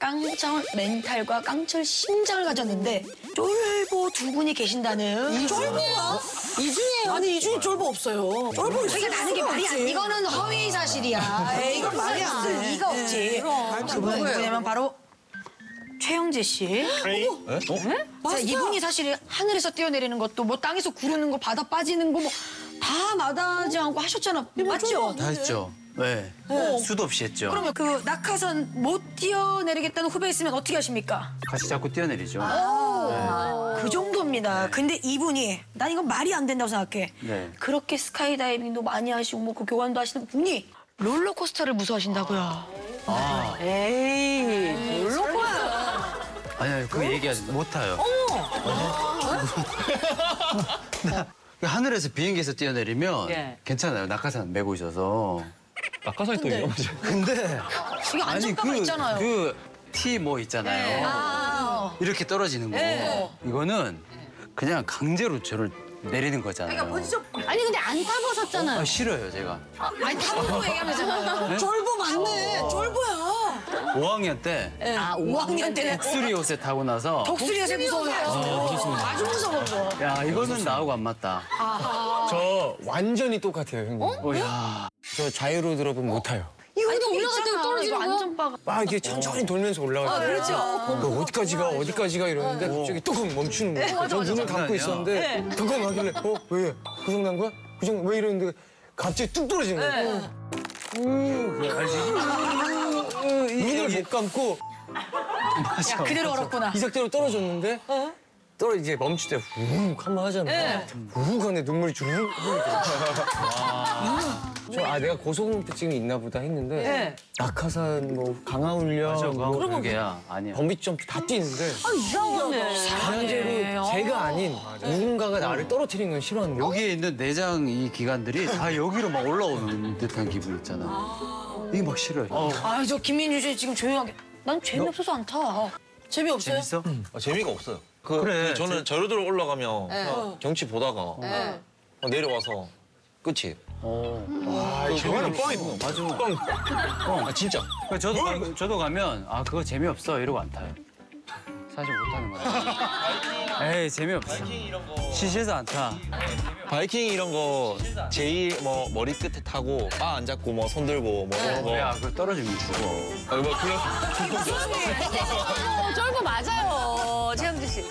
깡창 멘탈과 깡철 심장을 가졌는데 쫄보 두 분이 계신다는 쫄보가? 이준이에요. 아니 이준이 쫄보 없어요. 쫄보 있어. 그러니까 나는 게 말이 안 이거는 허위 사실이야. 에이, 이건 말이 안 돼. 리가 없지. 그분 누구냐면 바로 최영재 씨. 자, 이분이 사실 하늘에서 뛰어내리는 것도 뭐 땅에서 구르는 거 바다 빠지는 거 뭐 다 마다하지 않고 하셨잖아. 맞죠? 다 했죠. 네. 수도 없이 했죠. 그러면 그 낙하산 못 뛰어내리겠다는 후배 있으면 어떻게 하십니까? 같이 자꾸 뛰어내리죠. 그 정도입니다. 근데 이분이 난 이건 말이 안 된다고 생각해. 네. 그렇게 스카이다이빙도 많이 하시고 뭐 그 교환도 하시는 분이 롤러코스터를 무서워하신다고요. 아, 에이 롤러코야. 아니, 아니, 그 얘기하지 못 타요. 나 하늘에서 비행기에서 뛰어내리면 예. 괜찮아요. 낙하산 메고 있어서. 낙하산이 또 위험하죠. 근데 이거 안전바가 있잖아요. 그티 뭐 있잖아요. 아, 이렇게 떨어지는 거. 이거는 그냥 강제로 저를 내리는 거잖아요. 아니 근데 안 타보셨잖아요. 아, 싫어요, 제가. 아니 타보고 얘기하면 되잖아요. 쫄보 맞네. 쫄보야. 5학년 때 아, 5학년 때는 독수리 옷에 타고 나서 독수리에서 무서워요. 아주 무서워. 야, 이거는 나하고 안 맞다. 저 완전히 똑같아요, 형님. 어, 야. 저 자유로 들어보면 못 타요. 이거 아니, 올라갈 때 있잖아. 떨어지는 거야? 안전바가. 막 이렇게 천천히 돌면서 올라가요. 그렇죠. 그 어디까지 가, 어디까지 가 이러는데 갑자기 뚝 멈추는 거예요. 저 눈을 감고 있었는데 뚝 하길래 어, 왜? 그 정도 한 거야? 그 정도 왜 이러는데 갑자기 뚝 떨어지는 거예요. 우, 알지? 눈을 못 감고 맞아. 그대로 얼었구나. 이 상태로 떨어졌는데 떨어 이제 멈출 때 우욱 한번 하잖아요. 우욱 하는데 눈물이 주룩 흘리더라고요. 저아 내가 고소공포증이 있나 보다 했는데 낙하산 뭐 강화훈련 뭐 그거 그게야. 아니야. 범위점프 다 뛰는데 이상하네. 강제로 제가 아닌 누군가가 나를 떨어뜨리는 건 싫어하는 거예요. 여기에 있는 내장 이 기관들이 다 여기로 막 올라오는 듯한 기분 있잖아. 이게 막 싫어요. 아, 저 김민주 씨 지금 조용하게. 난 재미없어서 안 타. 재미없어요? 재밌어? 아, 재미가 없어요. 그, 그래, 그 저는 저러들어 올라가면 그냥 경치 보다가 어, 내려와서 끝이에요. 어. 아, 그거는 뻥이 맞아. 뻥. 아 진짜. 그러니까 저도, 가, 저도 가면 아 그거 재미없어 이러고 안 타요. 사실 못 타는 거야. 에이 재미없어. 시시해서 안 타. 바이킹 이런 거 제일 뭐 머리 끝에 타고 바 안 잡고 뭐 손 들고 뭐 이런 거. 야 그거 떨어지면 죽어. 아, 뭐 그런 어, 쫄보 맞아요. 최영주 씨.